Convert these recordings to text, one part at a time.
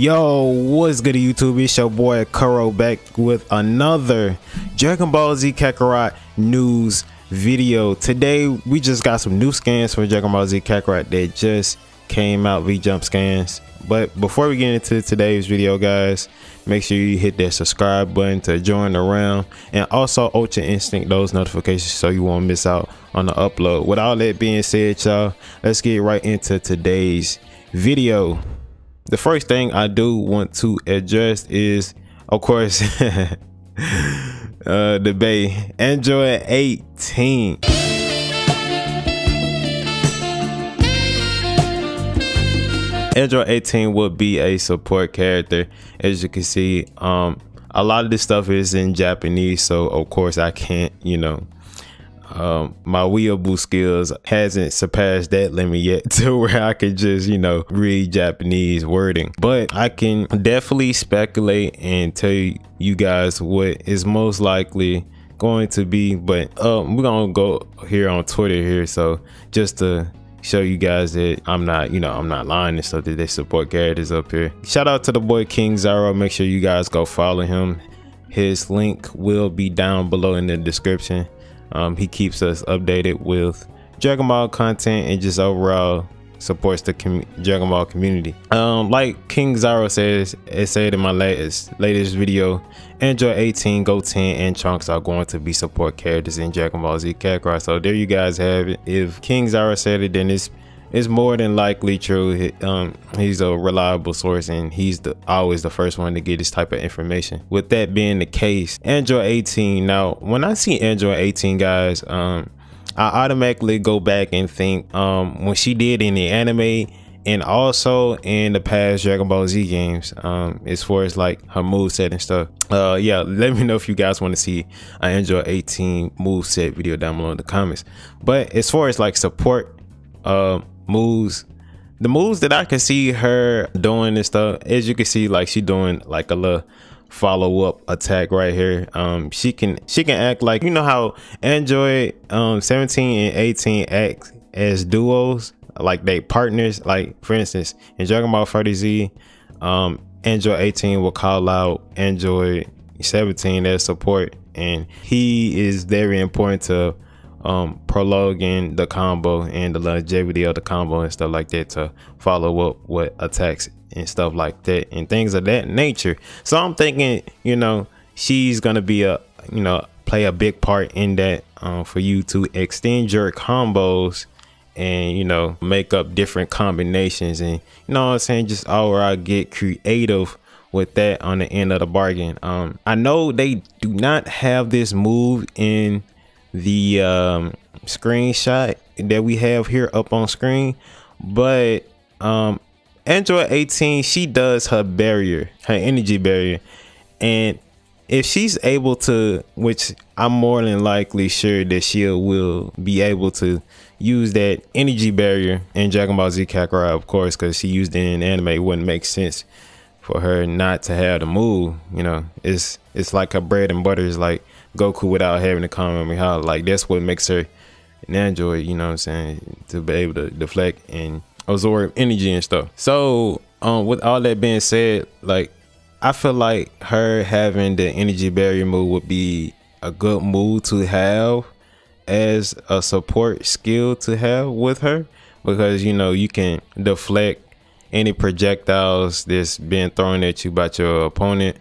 Yo, what's good YouTube? It's your boy Koro back with another Dragon Ball Z Kakarot news video. Today, we just got some new scans for Dragon Ball Z Kakarot that just came out, V-Jump scans. But before we get into today's video, guys, make sure you hit that subscribe button to join the realm and also Ultra Instinct those notifications so you won't miss out on the upload. With all that being said, y'all, let's get right into today's video the first thing I do want to address is, of course, uh, the Bay Android 18. Android 18 would be a support character. As you can see, um, a lot of this stuff is in Japanese, so of course I can't, you know, um, my weeaboo skills hasn't surpassed that limit yet to where I could just, you know, read Japanese wording. But I can definitely speculate and tell you guys what is most likely going to be. But um, we're gonna go here on Twitter here, so just to show you guys that I'm not, you know, I'm not lying and stuff that they support characters up here. Shout out to the boy King Zaro. Make sure you guys go follow him. His link will be down below in the description. Um, he keeps us updated with Dragon Ball content and just overall supports the Dragon Ball community. Um, like King Zaro says, it said in my latest latest video, Android 18, Go Goten, and Trunks are going to be support characters in Dragon Ball Z Kakarot. So there you guys have it. If King Zaro said it, then it's it's more than likely true. Um, he's a reliable source and he's the always the first one to get this type of information. With that being the case, Android 18. Now, when I see Android 18, guys, um, I automatically go back and think um, when she did in the anime and also in the past Dragon Ball Z games, um, as far as like her move set and stuff. Uh, yeah, let me know if you guys want to see an Android 18 move set video down below in the comments. But as far as like support, uh, moves the moves that I can see her doing and stuff, as you can see, like she doing like a little follow up attack right here. Um, she can she can act like you know how Android um 17 and 18 act as duos, like they partners. Like for instance, in Dragon Ball FighterZ, um, Android 18 will call out Android 17 as support, and he is very important to um, prolonging the combo and the longevity of the combo and stuff like that to follow up with attacks and stuff like that and things of that nature. So I'm thinking, you know, she's gonna be a, you know, play a big part in that um, for you to extend your combos and you know make up different combinations and you know what I'm saying just I get creative with that on the end of the bargain. Um, I know they do not have this move in the um, screenshot that we have here up on screen, but um, Android 18, she does her barrier, her energy barrier, and if she's able to, which I'm more than likely sure that she will be able to use that energy barrier in Dragon Ball Z Kakarot, of course, because she used it in anime, it wouldn't make sense for her not to have the move. You know, it's it's like her bread and butter is like Goku without having to Kamehameha. Like that's what makes her an android, you know what I'm saying, to be able to deflect and absorb energy and stuff. So, um, with all that being said, like I feel like her having the energy barrier move would be a good move to have as a support skill to have with her because you know you can deflect any projectiles that's being thrown at you by your opponent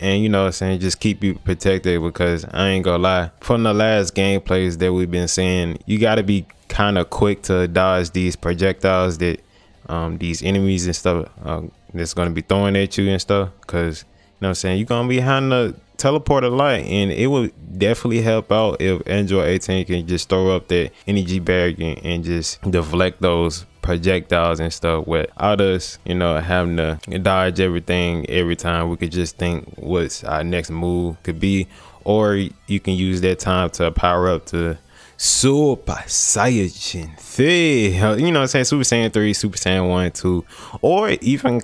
and you know I'm saying just keep you protected because I ain't gonna lie from the last gameplays that we've been seeing you got to be kind of quick to dodge these projectiles that um, these enemies and stuff uh, that's gonna be throwing at you and stuff. Because you know I'm saying you're gonna be behind the a lot, and it would definitely help out if Android 18 can just throw up that energy barrier and just deflect those projectiles and stuff without us, you know, having to dodge everything every time. We could just think what's our next move could be, or you can use that time to power up to Super Saiyan 3. You know what I'm saying? Super Saiyan 3, Super Saiyan 1, 2, or even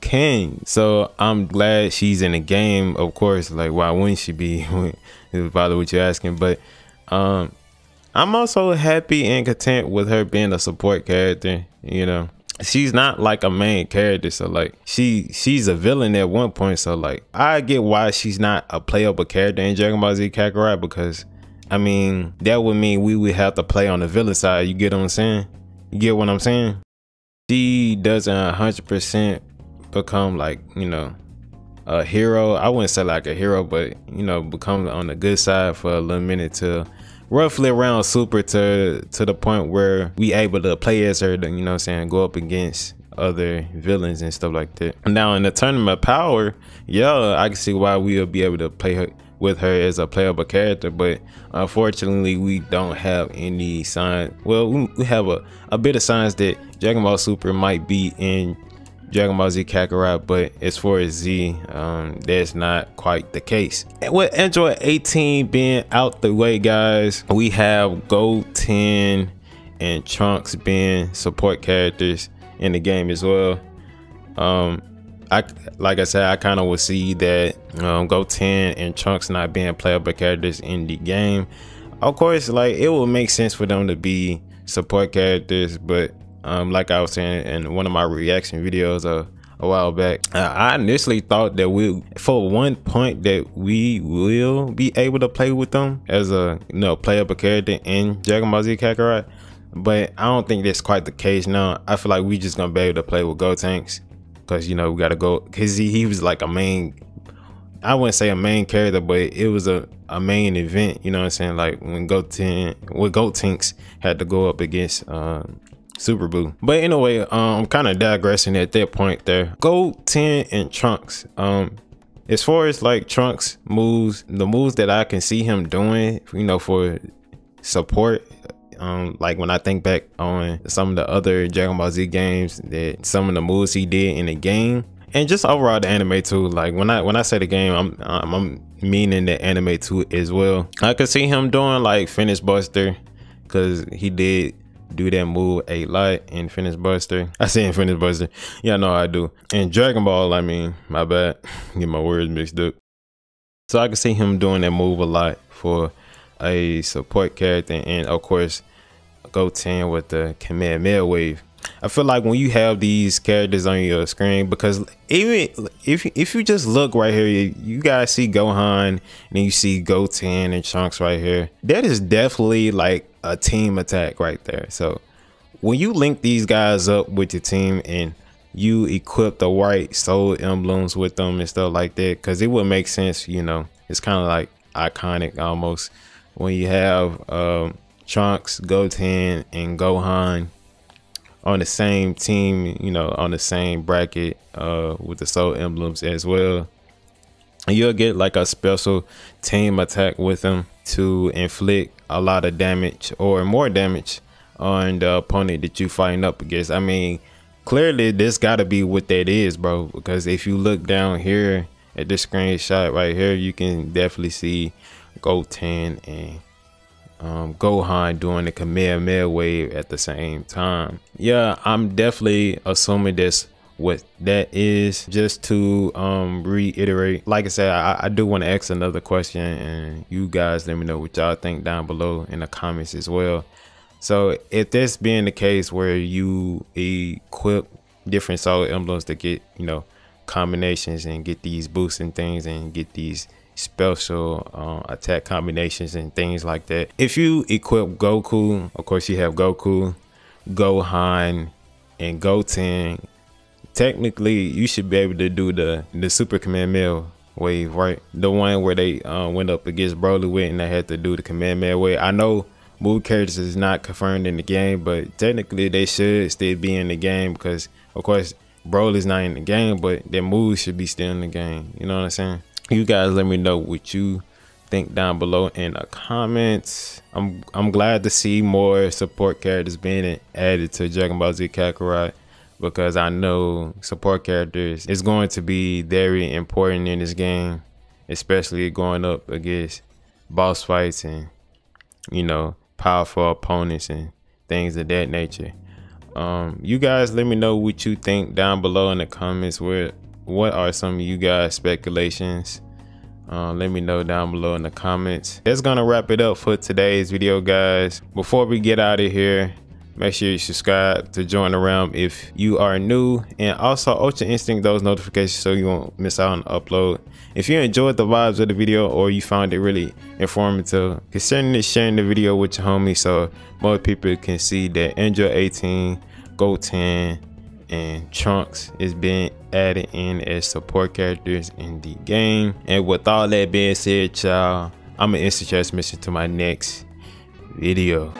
King. So I'm glad she's in the game, of course. Like, why wouldn't she be? Is probably what you're asking. But um I'm also happy and content with her being a support character, you know. she's not like a main character. So like she she's a villain at one point. So like I get why she's not a playable character in Dragon Ball Z Kakarot because I mean that would mean we would have to play on the villain side. You get what I'm saying? You get what I'm saying? She doesn't hundred percent become like, you know, a hero. I wouldn't say like a hero, but you know, become on the good side for a little minute to roughly around super to to the point where we able to play as her, you know I'm saying, go up against other villains and stuff like that. Now in the tournament power, yeah, I can see why we'll be able to play her with her as a playable character, but unfortunately we don't have any sign. Well, we have a, a bit of signs that Dragon Ball Super might be in Dragon Ball Z Kakarot, but as far as Z, um, that's not quite the case. And with Android 18 being out the way, guys, we have Goten and Trunks being support characters in the game as well. Um, I like I said, I kind of would see that um, Goten and Trunks not being playable characters in the game. Of course, like it would make sense for them to be support characters, but um, like I was saying in one of my reaction videos a, a while back, I initially thought that we, for one point, that we will be able to play with them as a you know playable character in Dragon Ball Z Kakarot. But I don't think that's quite the case now. I feel like we just gonna be able to play with Gotenks because you know we gotta go because he, he was like a main I wouldn't say a main character, but it was a, a main event, you know what I'm saying? Like when Goten, when Gotenks had to go up against um, Super Buu. But anyway, um, I'm kind of digressing at that point there. Goten and Trunks. Um, as far as like Trunks moves, the moves that I can see him doing, you know, for support, um, like when I think back on some of the other Dragon Ball Z games, that some of the moves he did in the game, and just overall the anime too. Like when I when I say the game, I'm I'm, I'm meaning the anime too as well. I could see him doing like Finish Buster, cause he did do that move a lot in Finish Buster. I say in Finish Buster. Yeah, no, I do. In Dragon Ball, I mean, my bad. Get my words mixed up. So I can see him doing that move a lot for a support character. And of course, Goten with the Kamehameha wave. I feel like when you have these characters on your screen, because even if if you just look right here, you guys see Gohan and you see Goten and Trunks right here. That is definitely like a team attack right there. So when you link these guys up with your team and you equip the white soul emblems with them and stuff like that, because it would make sense, you know, it's kind of like iconic almost when you have um, Trunks, Goten, and Gohan on the same team, you know, on the same bracket uh, with the soul emblems as well. And you'll get like a special team attack with them to inflict a lot of damage or more damage on the opponent that you fighting up against. I mean, clearly this got to be what that is, bro. Because if you look down here at this screenshot right here, you can definitely see Goten and um, Gohan doing the Kamehameha wave at the same time. Yeah, I'm definitely assuming this what that is just to um reiterate like i said i, I do want to ask another question and you guys let me know what y'all think down below in the comments as well so if this being the case where you equip different soul emblems to get you know combinations and get these boosts and things and get these special uh, attack combinations and things like that. If you equip Goku, of course you have Goku, Gohan, and Goten. Technically, you should be able to do the the Super Kamehameha wave, right? The one where they uh, went up against Broly with and they had to do the Kamehameha wave. I know move characters is not confirmed in the game, but technically they should still be in the game because, of course, Broly's not in the game, but their moves should be still in the game. You know what I'm saying? You guys let me know what you think down below in the comments. I'm I'm glad to see more support characters being added to Dragon Ball Z Kakarot because I know support characters is going to be very important in this game, especially going up against boss fights and you know powerful opponents and things of that nature. Um, you guys let me know what you think down below in the comments where what are some of you guys speculations uh, let me know down below in the comments that's gonna wrap it up for today's video guys before we get out of here Make sure you subscribe to join the realm if you are new. And also Ultra Instinct those notifications so you won't miss out on upload. If you enjoyed the vibes of the video or you found it really informative, consider sharing the video with your homies so more people can see that Android 18, Goten, and Trunks is being added in as support characters in the game. And with all that being said, y'all, I'm gonna instant transmission to my next video.